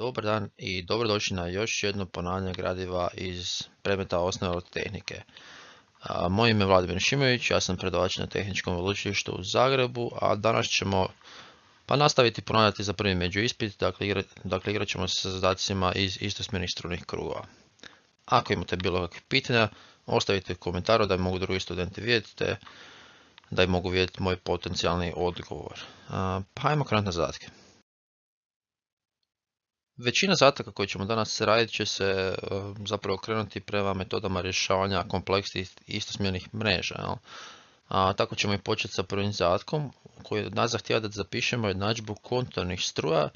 Dobar dan i dobrodošli na još jedno ponavljanje gradiva iz predmeta osnove elektrotehnike. Moje ime je Vladimir Šimović, ja sam predavač na Tehničkom veleučilištu u Zagrebu, a danas ćemo pa nastaviti ponavljati za prvi među ispit, dakle, dakle igrat ćemo se sa zadacima iz istosmjernih strunih krugova. Ako imate bilo kakve pitanja, ostavite komentar da mogu drugi studenti vidjeti te da im mogu vidjeti moj potencijalni odgovor. Pa ajmo krenuti na zadatke. Većina zataka koje ćemo danas raditi će se e, zapravo krenuti prema metodama rješavanja kompleksnih istosmjernih mreža. A, tako ćemo i početi sa prvim zadatkom koji od nas zahtjeva da zapišemo jednadžbu konturnih struja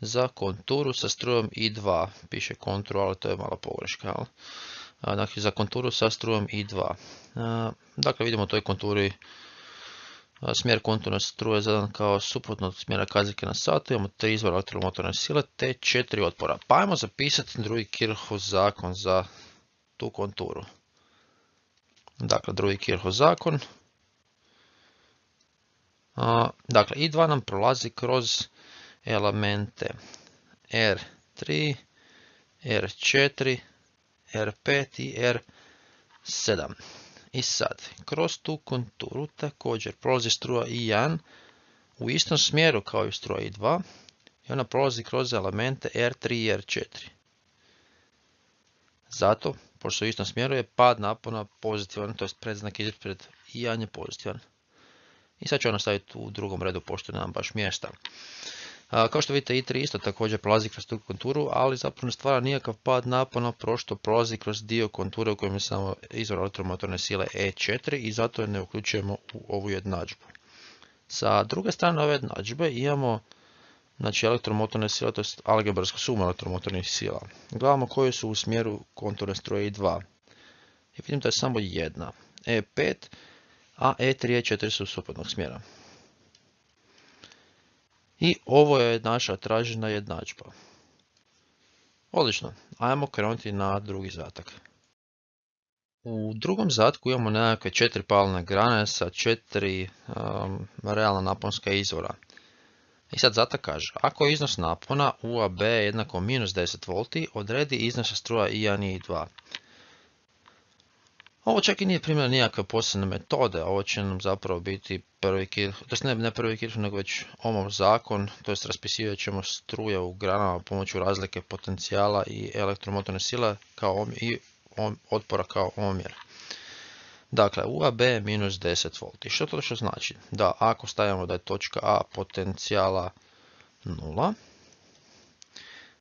za konturu sa strujom I2. Piše konturu, ali to je mala pogreška. Dakle, za konturu sa strujom I2. Dakle, vidimo u toj konturi Smjer konturne struje zadan kao suprotno od smjera kazike na satu, imamo te izvor elektromotorne sile te četiri otpora. Pa ajmo zapisati drugi Kirchhoff zakon za tu konturu. Dakle, drugi Kirchhoff zakon. Dakle, I2 nam prolazi kroz elemente R3, R4, R5 i R7. I sad, kroz tu konturu također prolazi struja I1 u istom smjeru kao i struja I2 i ona prolazi kroz elemente R3 i R4. Zato, pošto u istom smjeru je pad napona pozitivan, to je predznak ispred I1 je pozitivan. I sad ću ono staviti u drugom redu pošto nam baš mjesta. Kao što vidite i3 isto također prolazi kroz tu konturu, ali zapravo ne stvara nikakav pad napona prošto prolazi kroz dio konture u kojem je samo izvor elektromotorne sile E4 i zato je ne uključujemo u ovu jednadžbu. Sa druge strane ove jednadžbe imamo znači, elektromotorne sile, to je algebarska suma elektromotornih sila. Gledamo koje su u smjeru konturne struje I2. I vidim da je samo jedna, E5, a E3 i E4 su suprotnog smjera. I ovo je naša tražena jednadžba. Odlično, ajmo krenuti na drugi zatak. U drugom zatku imamo nekakve četiri palne grane sa četiri realna naponska izvora. I sad zatak kaže, ako je iznos napona UAB jednako minus 10 V, odredi iznosa struja I1 i I2. Ovo čak i nije primjer nijakve posebne metode, ovo će nam zapravo biti prvi kirh, to ne, ne prvi kirh, nego već omov zakon, to jest raspisivat ćemo struje u granama pomoću razlike potencijala i elektromotorne sile kao i otpora kao omjer. Dakle, UAB je minus 10 V. Što to što znači? Da ako stavimo da je točka A potencijala 0,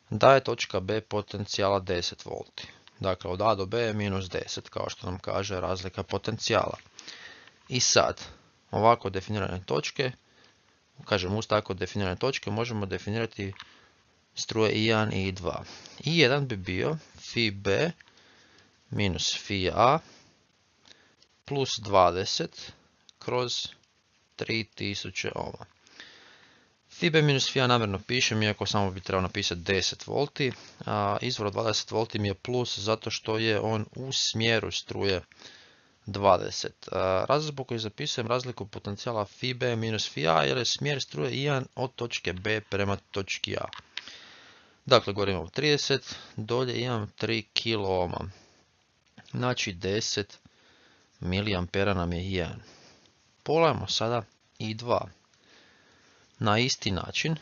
da je točka B potencijala 10 V. Dakle, od A do B je minus 10, kao što nam kaže razlika potencijala. I sad, ovako definirane točke, kažem uz tako definirane točke, možemo definirati struje I1 i I2. I1 bi bio Fi B minus Fi A plus 20 kroz 3000 ohma. Fibe minus Fija namjerno pišem, iako samo bi trebao napisati 10 V. A izvor 20 V mi je plus zato što je on u smjeru struje 20. Razlog zbog zapisujem razliku potencijala Fibe minus Fija jer je smjer struje 1 od točke B prema točki A. Dakle, gore imam 30, dolje imam 3 kOhm. Znači 10 mA nam je 1. Pogledajmo sada i 2 na isti način.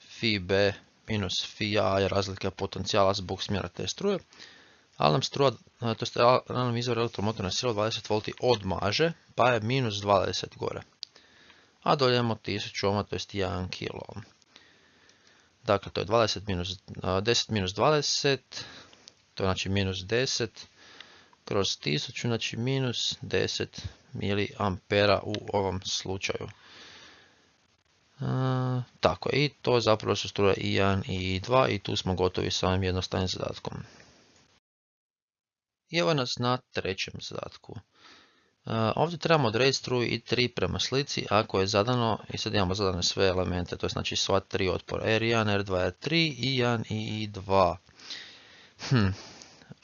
Fi B minus Fi A je razlika potencijala zbog smjera te struje. Ali nam struja, to je nam izvor elektromotorne sile 20 V odmaže, pa je minus 20 gore. A dolje imamo 1000 ohm, to je 1 kilo. Dakle, to je 20 minus, 10 minus 20, to je znači minus 10, kroz 1000, znači minus 10 mA u ovom slučaju tako, i to zapravo su struje i1 i i2 i tu smo gotovi sa ovim jednostavnim zadatkom. I evo nas na trećem zadatku. ovdje trebamo odrediti struju i3 prema slici ako je zadano, i sad imamo zadane sve elemente, to je znači sva tri otpora R1, R2, R3, I1 i I2. Hm.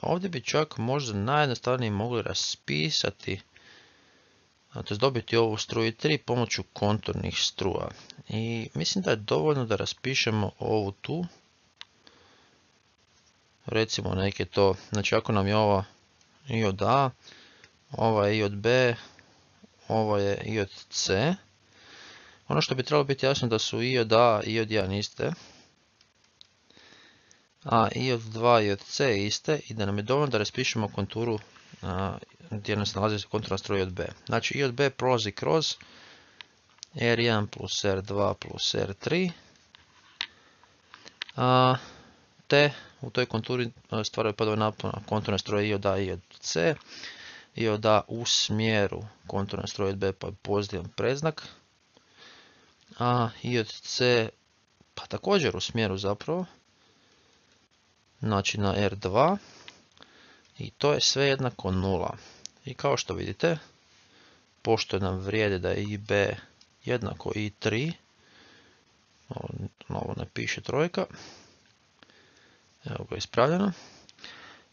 Ovdje bi čak možda najjednostavnije mogli raspisati to dobiti ovu struju 3 pomoću konturnih struja. I mislim da je dovoljno da raspišemo ovu tu recimo neke to, znači ako nam je ovo i od A, ovo je i od B, ovo je i od C. Ono što bi trebalo biti jasno da su i od A i od 1 iste, a i od 2 i od C iste i da nam je dovoljno da raspišemo konturu gdje nas nalazi konturna struja od B. Znači i od B prolazi kroz R1 plus R2 plus R3 a, te u toj konturi stvaraju padove napona. Konturne stroje i od A i od C. I od A u smjeru konturne stroje od B pa je pozitivan preznak a i od C pa također u smjeru zapravo. Znači na R2 i to je sve jednako nula. I kao što vidite, pošto nam vrijede da je IB jednako I3, ovo ne piše trojka, evo ga ispravljeno,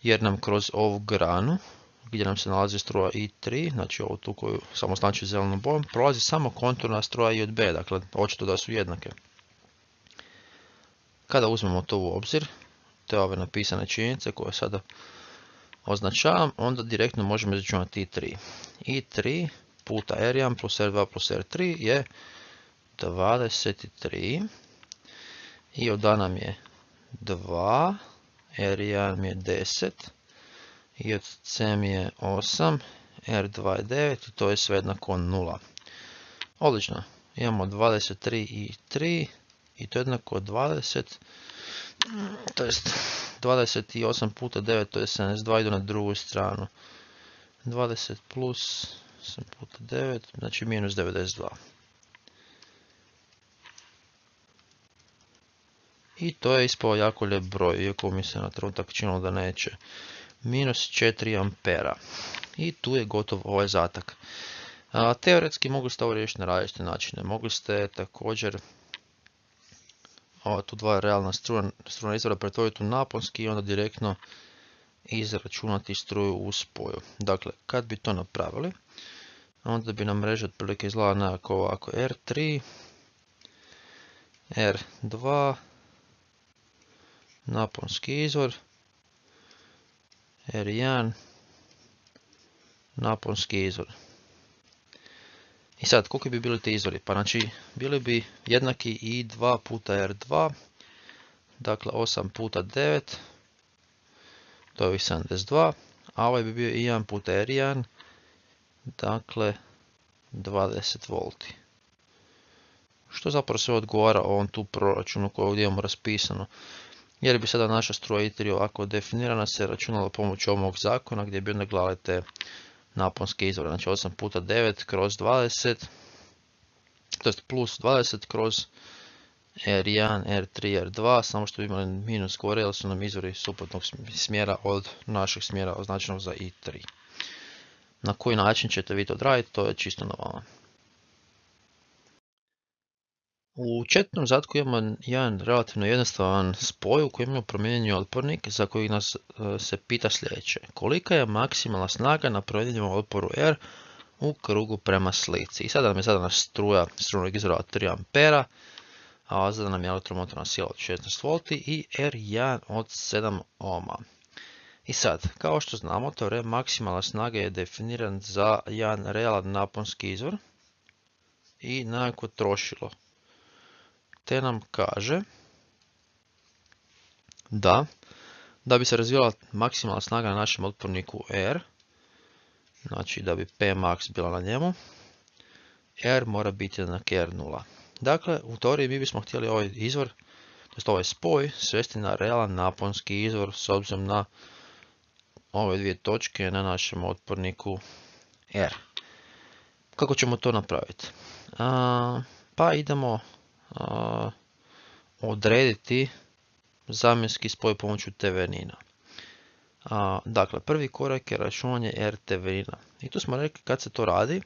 jer nam kroz ovu granu, gdje nam se nalazi struja I3, znači ovu tu koju samo znači zelenom bojom, prolazi samo konturna struja I od B, dakle očito da su jednake. Kada uzmemo to u obzir, te ove napisane činjenice koje sada označavam, onda direktno možemo izračunati i3. i3 puta r1 plus r2 plus r3 je 23 i od nam je 2, r1 mi je 10 i od c mi je 8, r2 je 9 i to je sve jednako 0. Odlično, imamo 23 i 3 i to je jednako 20, to jest 28 puta 9 to je 72, idu na drugu stranu. 20 plus 8 puta 9, znači minus 92. I to je ispao jako lijep broj, iako mi se na trenutak činilo da neće. Minus 4 ampera. I tu je gotov ovaj zatak. teoretski mogli ste ovo riješiti na različite načine. Mogli ste također ova tu dva realna struna, izvora pretvoriti u naponski i onda direktno izračunati struju u spoju. Dakle, kad bi to napravili, onda bi nam mreža otprilike izgledala nekako ovako R3, R2, naponski izvor, R1, naponski izvor. I sad, koliko bi bili ti izvori? Pa znači, bili bi jednaki i 2 puta R2, dakle 8 puta 9, to je ovih 72, a ovaj bi bio i 1 puta R1, dakle 20 volti. Što zapravo se odgovara ovom tu proračunu koju ovdje imamo raspisano. Jer bi sada naša struja i ovako definirana se računala pomoću ovog zakona gdje bi onda gledali te naponske izvore. Znači 8 puta 9 kroz 20, to plus 20 kroz R1, R3, R2, samo što bi imali minus gore, jer su nam izvori suprotnog smjera od našeg smjera označenog za I3. Na koji način ćete vi to odraditi, to je čisto na vama. U četvrtom zatku imamo jedan relativno jednostavan spoj u kojem imamo promijenjeni otpornik za koji nas e, se pita sljedeće. Kolika je maksimalna snaga na promijenjenom otporu R u krugu prema slici? I sada nam je zadana struja strunog izvora 3 A, a zadana nam je elektromotorna sila od 16 V i R1 od 7 ohma. I sad, kao što znamo, teorem maksimalna snaga je definiran za jedan realan naponski izvor i nekako trošilo te nam kaže da, da bi se razvijala maksimalna snaga na našem otporniku R, znači da bi P max bila na njemu, R mora biti jednak R0. Dakle, u teoriji mi bismo htjeli ovaj izvor, to ovaj spoj, svesti na realan naponski izvor s obzirom na ove dvije točke na našem otporniku R. Kako ćemo to napraviti? pa idemo odrediti zamjenski spoj pomoću tevenina. Dakle, prvi korak je računanje R tevenina. I tu smo rekli kad se to radi,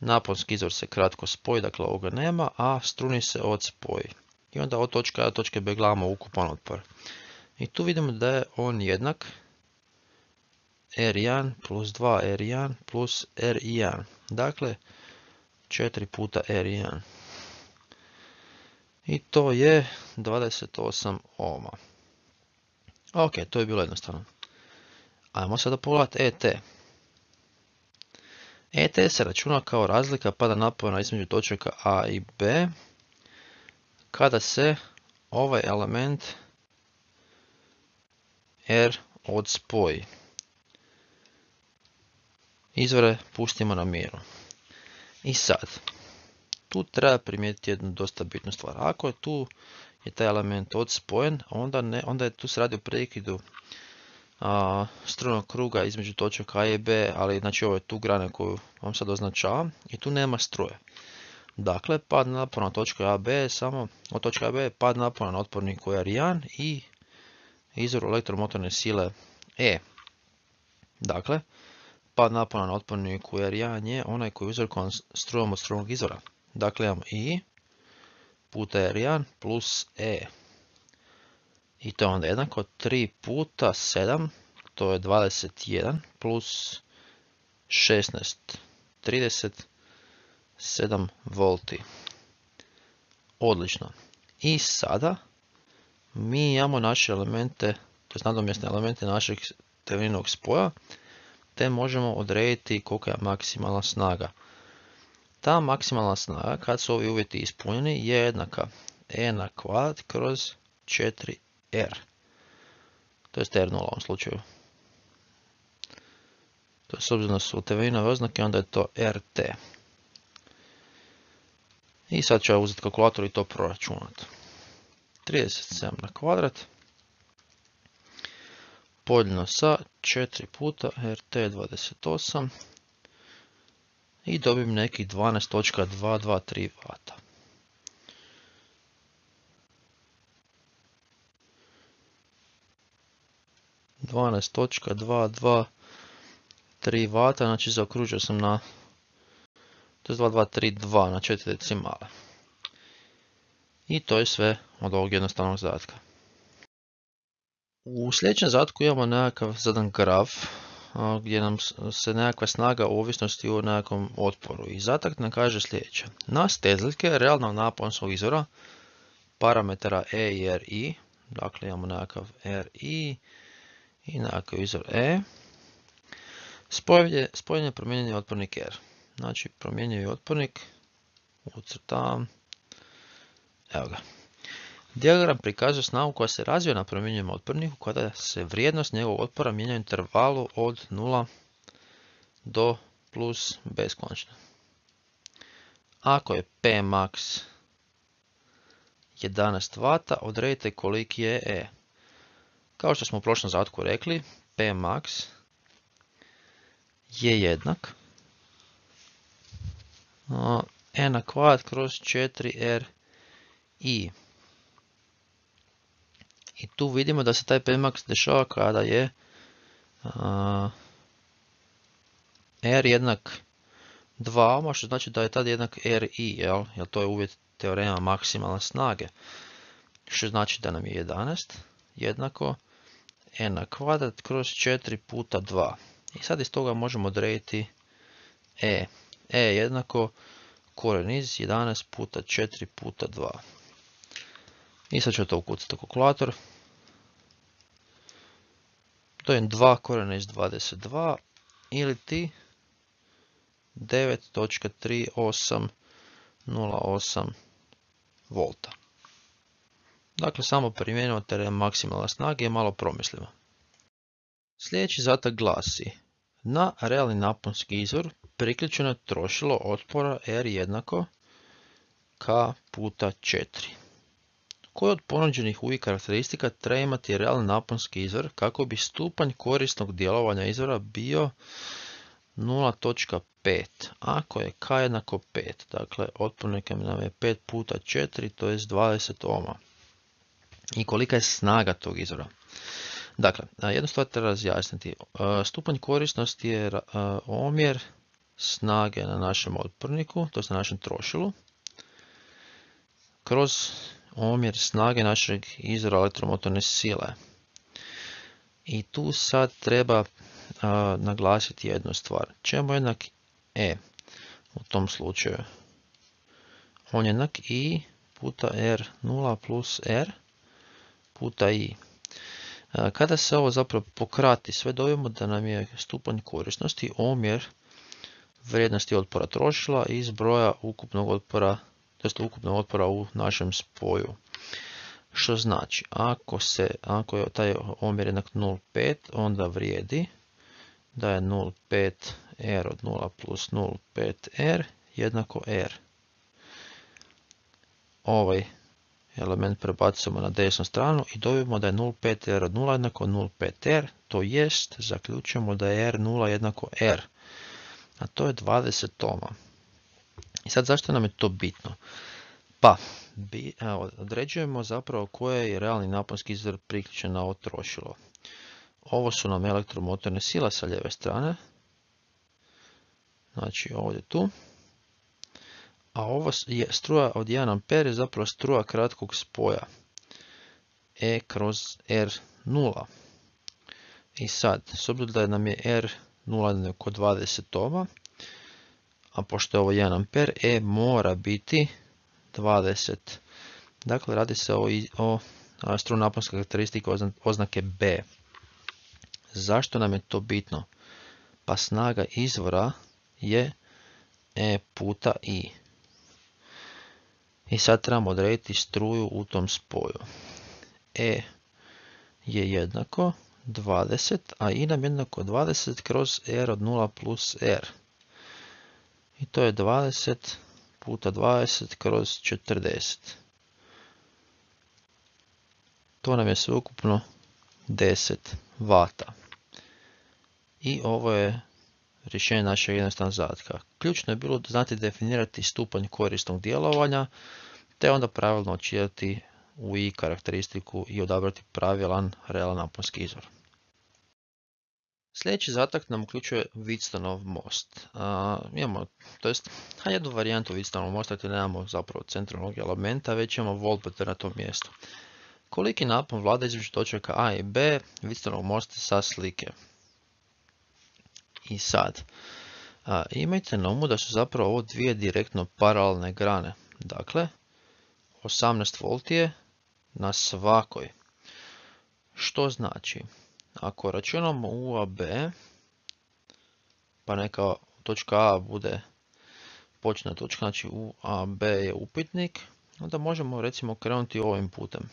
naponski izvor se kratko spoji, dakle ovoga nema, a struni se od spoji. I onda od točka A do točke B gledamo ukupan otpor. I tu vidimo da je on jednak R1 plus 2 R1 plus R1. Dakle, 4 puta R1 i to je 28 ohma. Ok, to je bilo jednostavno. Ajmo sada pogledati ET. ET se računa kao razlika pada napona između točaka A i B kada se ovaj element R odspoji. Izvore pustimo na miru. I sad, tu treba primijetiti jednu dosta bitnu stvar. Ako je tu je taj element odspojen, onda, ne, onda je tu se radi o prekidu strunog kruga između točaka A i B, ali znači ovo je tu grane koju vam sad označavam i tu nema struje. Dakle, pad napona točka AB samo, od točka AB je pad napona na otpornik koji je R1 i izvor elektromotorne sile E. Dakle, pad napona na otporniku R1 je onaj koji je uzrokovan strujom od strunog izvora. Dakle, imamo I puta R1 plus E. I to je onda jednako 3 puta 7, to je 21 plus 16, 30, 7 volti. Odlično. I sada mi imamo naše elemente, to je nadomjesne elemente našeg teorinog spoja, te možemo odrediti kolika je maksimalna snaga. Ta maksimalna snaga, kad su ovi uvjeti ispunjeni, je jednaka e na kvadrat kroz 4r. To je r0 u ovom slučaju. To je s obzirom da su teorinove oznake, onda je to rt. I sad ću uzeti kalkulator i to proračunati. 37 na kvadrat. Poljno sa 4 puta RT28 i dobim nekih 12.223 vata. Dvanaest točka dva vata, znači zaokružio sam na to je 2232 na 4 decimale. I to je sve od ovog jednostavnog zadatka. U sljedećem zadatku imamo nekakav zadan graf gdje nam se nekakva snaga ovisnosti u nekakvom otporu. I zatak nam kaže sljedeće. Na steziljke realnog naponskog izvora parametara E i RI, dakle imamo nekakav RI i nekakav izvor E, spojen je promijenjeni otpornik R. Znači promjenjivi otpornik, ucrtavam, evo ga. Diagram prikazuje snagu koja se razvija na promjenjivom otporniku kada se vrijednost njegovog otpora mijenja u intervalu od 0 do plus beskonačno. Ako je P max 11 W, odredite koliki je E. Kao što smo u prošlom zadatku rekli, P max je jednak E na kvadrat kroz 4R i. I tu vidimo da se taj Pmax dešava kada je R jednak 2 što znači da je tad jednak RI, jel? Jer to je uvjet teorema maksimalne snage. Što znači da nam je 11 jednako n na kvadrat kroz 4 puta 2. I sad iz toga možemo odrediti e. e jednako koren iz 11 puta 4 puta 2. I sad ću to ukucati u kalkulator. To je 2 korena iz 22 ili ti 9.3808 volta. Dakle, samo primijenimo teren maksimalna snage je malo promislimo. Sljedeći zatak glasi na realni naponski izvor priključeno trošilo otpora R jednako K puta 4. Koji od ponuđenih uvijek karakteristika treba imati realni naponski izvor kako bi stupanj korisnog djelovanja izvora bio 0.5, ako je K jednako 5, dakle otpornik nam je 5 puta 4, to je 20 ohma. I kolika je snaga tog izvora? Dakle, jednu stvar treba razjasniti. Stupanj korisnosti je omjer snage na našem otporniku, to je na našem trošilu, kroz omjer snage našeg izvora elektromotorne sile. I tu sad treba naglasiti jednu stvar. Čemu jednak E u tom slučaju? On je jednak I puta R0 plus R puta I. Kada se ovo zapravo pokrati, sve dobijemo da nam je stupanj korisnosti omjer vrijednosti otpora trošila iz broja ukupnog otpora, to ukupnog otpora u našem spoju. Što znači, ako, se, ako je taj omjer jednak 0,5, onda vrijedi da je 0,5 r od 0 plus 0,5 r jednako r. Ovaj element prebacujemo na desnu stranu i dobijemo da je 0,5 r od 0 jednako 0,5 r, to jest zaključujemo da je r0 jednako r, a to je 20 toma. I sad zašto nam je to bitno? Pa, određujemo zapravo koje je realni naponski izvor priključen na ovo trošilo. Ovo su nam elektromotorne sile sa lijeve strane. Znači ovdje tu. A ovo je struja od 1 amper je zapravo struja kratkog spoja. E kroz R0. I sad, s obzirom da nam je R0 oko 20 ohma, a pošto je ovo 1 amper, E mora biti 20. Dakle, radi se o, o strunaponskoj karakteristike oznake B. Zašto nam je to bitno? Pa snaga izvora je E puta I. I sad trebamo odrediti struju u tom spoju. E je jednako 20, a I nam jednako 20 kroz R od 0 plus R. I to je 20 puta 20 kroz 40. To nam je sveukupno 10 vata. I ovo je rješenje našeg jednostavnog zadatka. Ključno je bilo znati definirati stupanj korisnog djelovanja, te onda pravilno očijati u i karakteristiku i odabrati pravilan realan naponski izvor. Sljedeći zatak nam uključuje Wheatstonov most. imamo, to jest, jednu varijantu Wheatstonov mosta gdje nemamo zapravo centralnog elementa, već imamo voltmeter na tom mjestu. Koliki napon vlada između točaka A i B Wheatstonov mosta sa slike? I sad, imajte na umu da su zapravo ovo dvije direktno paralelne grane. Dakle, 18 V je na svakoj. Što znači? Ako računamo U, A, B, pa neka točka A bude početna točka, znači U, A, B je upitnik, onda možemo recimo krenuti ovim putem.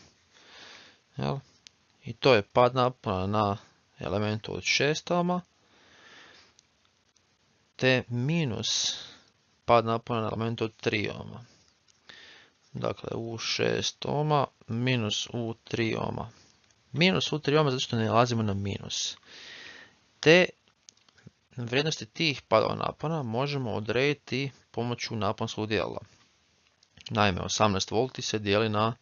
I to je pad napona na elementu od 6 ohma, te minus pad napona na elementu od 3 ohma. Dakle, u 6 ohma minus u 3 ohma. Minus u 3 ohma zato što ne nalazimo na minus. Te vrijednosti tih padova napona možemo odrediti pomoću naponskog dijela. Naime, 18 V se dijeli na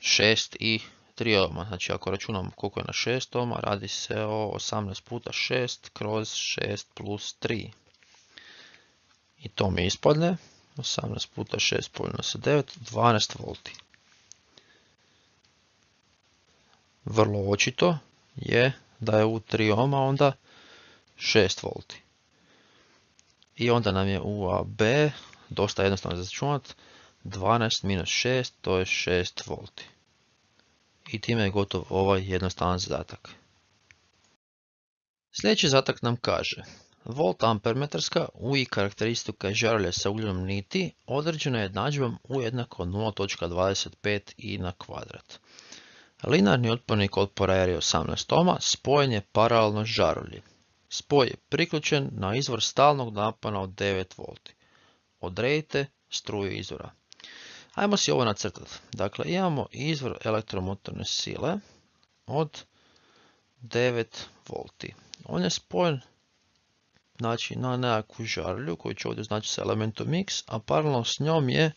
6 i 3 ohma. Znači ako računamo koliko je na 6 ohma, radi se o 18 puta 6 kroz 6 plus 3. I to mi ispadne. 18 puta 6 poljeno sa 9, 12 volti. Vrlo očito je da je u 3 ohma onda 6 volti. I onda nam je UAB dosta jednostavno za začunat. 12 minus 6 to je 6 volti i time je gotov ovaj jednostavan zadatak. Sljedeći zadatak nam kaže volt ampermetarska UI karakteristika žarulje sa ugljenom niti određena je jednadžbom U jednako 0.25 i na kvadrat. Linarni otpornik otpora je 18 ohma, spojen je paralelno žarulji. Spoj je priključen na izvor stalnog napona od 9 V. Odredite struju izvora. Ajmo si ovo nacrtati. Dakle, imamo izvor elektromotorne sile od 9 V. On je spojen znači, na nekakvu žarlju koju će ovdje znači sa elementom X, a paralelno s njom je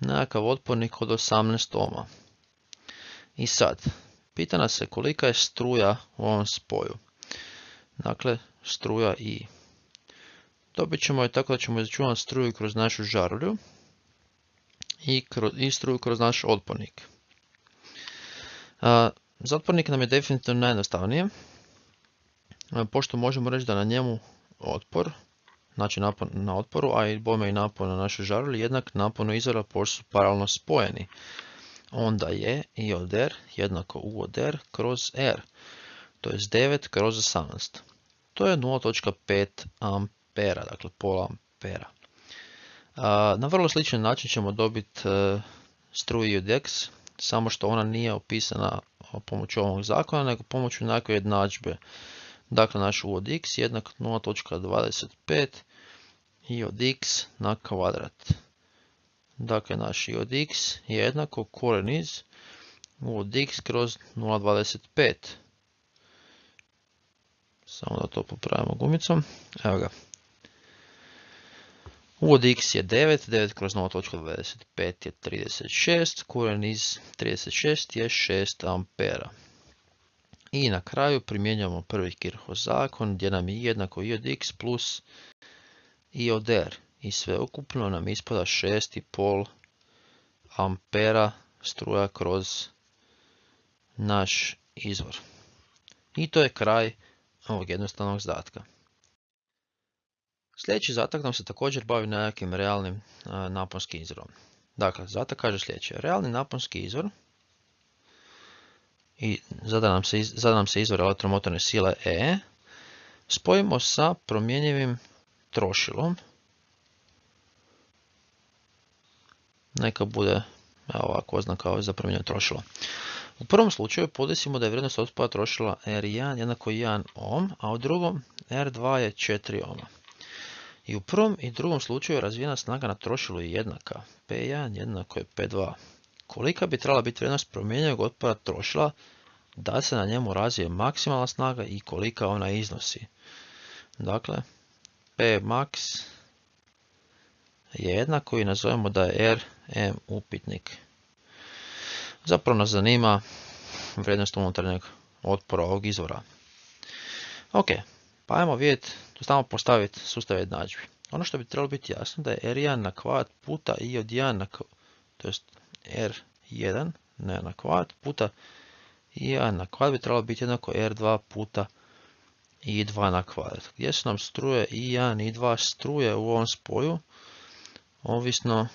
nekakav otpornik od 18 ohma. I sad, pita nas se kolika je struja u ovom spoju. Dakle, struja I. Dobit ćemo je tako da ćemo izračunati struju kroz našu žarulju i, struju kroz naš otpornik. za otpornik nam je definitivno najjednostavnije, pošto možemo reći da na njemu otpor, znači napon na otporu, a i bome i napon na našoj žaruli, jednak naponu izvora pošto su paralelno spojeni. Onda je I od R jednako U od R kroz R, to je 9 kroz 18. To je 0.5 ampera, dakle pola ampera. Na vrlo sličan način ćemo dobiti e, struju od X, samo što ona nije opisana pomoću ovog zakona, nego pomoću nekakve jednadžbe. Dakle, naš u od x jednak 0.25 i od x na kvadrat. Dakle, naš i od x je jednako koren iz u od x kroz 0.25. Samo da to popravimo gumicom. Evo ga. U od x je 9, 9 kroz 0.25 je 36, koren iz 36 je 6 ampera. I na kraju primjenjamo prvi Kirchhoff zakon gdje nam je jednako i od x plus i od r. I sve ukupno nam ispada 6,5 ampera struja kroz naš izvor. I to je kraj ovog jednostavnog zadatka. Sljedeći zatak nam se također bavi nekakvim realnim naponskim izvorom. Dakle, zatak kaže sljedeće. Realni naponski izvor i se, zada nam se izvor elektromotorne sile E spojimo sa promjenjivim trošilom. Neka bude ovako oznaka za promjenjivo trošilo. U prvom slučaju podesimo da je vrijednost otpada trošila R1 jednako 1 ohm, a u drugom R2 je 4 ohma. I u prvom i drugom slučaju razvijena snaga na trošilu je jednaka. P1 jednako je P2. Kolika bi trebala biti vrijednost promjenjivog otpada trošila da se na njemu razvije maksimalna snaga i kolika ona iznosi. Dakle, P max je jednako i nazovemo da je R M upitnik. Zapravo nas zanima vrijednost unutarnjeg otpora ovog izvora. Ok, pa ajmo vidjeti, to postaviti sustav jednadžbi. Ono što bi trebalo biti jasno da je R1 na kvadrat puta I od 1 na to jest R1 ne na kvadrat puta I1 na kvadrat bi trebalo biti jednako R2 puta I2 na kvadrat. Gdje su nam struje I1 i I2 struje u ovom spoju, ovisno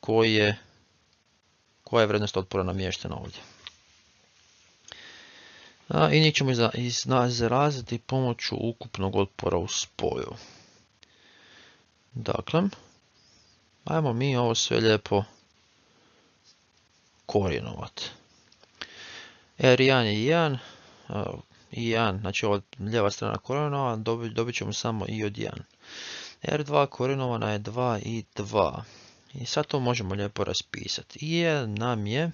koji je, koja je vrednost otpora namještena ovdje. I njih ćemo izraziti pomoću ukupnog otpora u spoju. Dakle, ajmo mi ovo sve lijepo korijenovati. R1 je 1, i 1, znači ova lijeva strana korijenova, dobit ćemo samo i od 1. R2 korijenovana je 2 i 2. I sad to možemo lijepo raspisati. I nam je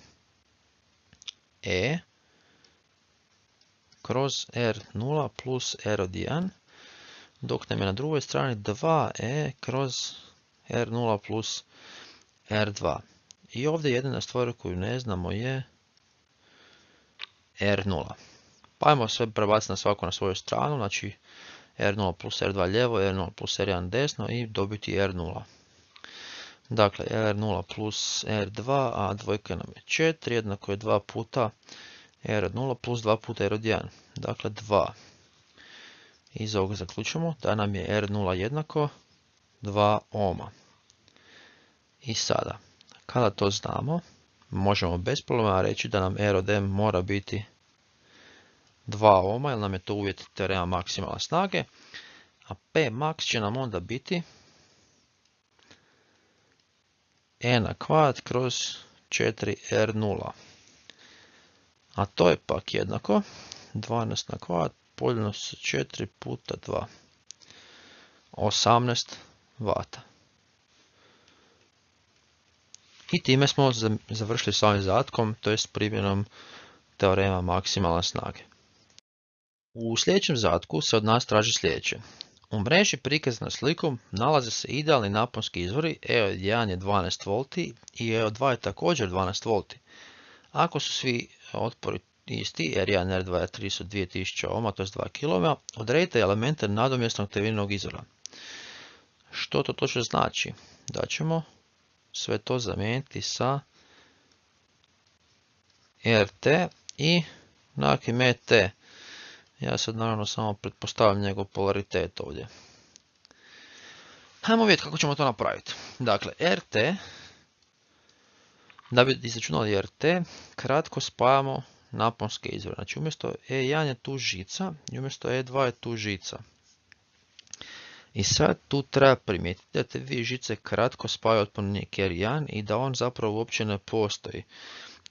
E kroz R0 plus R od 1, dok nam je na drugoj strani 2E kroz R0 plus R2. I ovdje jedina stvar koju ne znamo je R0. Pa ajmo sve prebaciti na svako na svoju stranu, znači R0 plus R2 lijevo, R0 plus R1 desno i dobiti R0. Dakle, R0 plus R2, a dvojka nam je 4, jednako je 2 puta R od 0 plus 2 puta R od 1. Dakle, 2. Iz ovoga zaključujemo da nam je R0 jednako 2 ohma. I sada, kada to znamo, možemo bez problema reći da nam R od M mora biti 2 ohma, jer nam je to uvjet teorema maksimalne snage. A P max će nam onda biti E na kvadrat kroz 4R0. A to je pak jednako 12 na kvadrat podijeljeno s 4 puta 2. 18 vata. I time smo završili s ovim zadatkom, to je s primjenom teorema maksimalne snage. U sljedećem zadatku se od nas traži sljedeće. U mreži prikazana slikom nalaze se idealni naponski izvori, E od 1 je 12 V i E od 2 je također 12 V. Ako su svi otpori isti, R1, R2, R3 su 2000 ohma, to je 2 kg, odredite elemente nadomjesnog tevinog izvora. Što to točno znači? Da ćemo sve to zamijeniti sa RT i nekim ET. Ja sad naravno samo pretpostavljam njegov polaritet ovdje. Hajmo vidjeti kako ćemo to napraviti. Dakle, RT Da bi izračunali RT, kratko spajamo naponske izvore. Znači umjesto E1 je tu žica i umjesto E2 je tu žica. I sad tu treba primijetiti da te dvije žice kratko spaju otpornik R1 i da on zapravo uopće ne postoji.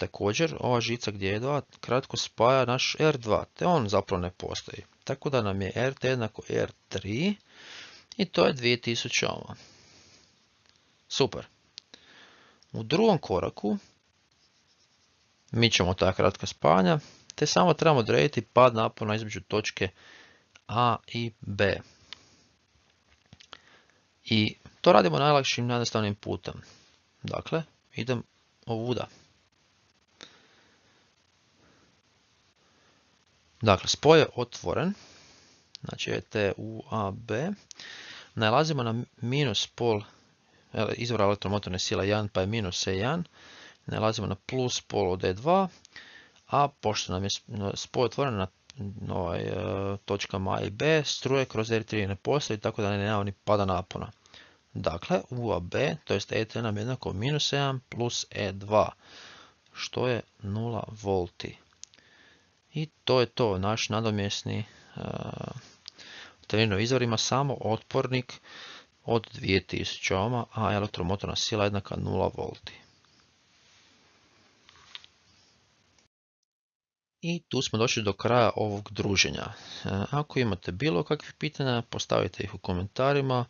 Također, ova žica gdje je 2 kratko spaja naš R2, te on zapravo ne postoji. Tako da nam je RT jednako R3 i to je 2000 ohma. Super. U drugom koraku mi ćemo ta kratka spanja, te samo trebamo odrediti pad napona između točke A i B. I to radimo najlakšim jednostavnim putem. Dakle, idem ovuda. Dakle, spoj je otvoren, znači je u A, B. Nalazimo na minus pol izvora elektromotorne sile 1 pa je minus E1. Nalazimo na plus pol od E2, a pošto nam je spoj otvoren na ovaj, e, točkama A i B, struje kroz R3 ne postoji, tako da ne nema ni pada napona. Dakle, UAB, to jest E3 nam je jednako minus 1 plus E2, što je 0 volti. I to je to, naš nadomjesni uh, izvor ima samo otpornik od 2000 ohma, a elektromotorna sila jednaka 0 volti. I tu smo došli do kraja ovog druženja. E, ako imate bilo kakvih pitanja, postavite ih u komentarima.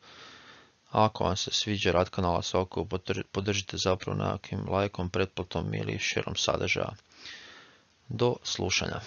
Ako vam se sviđa rad kanala Soko, podržite zapravo nekakvim lajkom, pretplatom ili širom sadržaja. Do slušanja.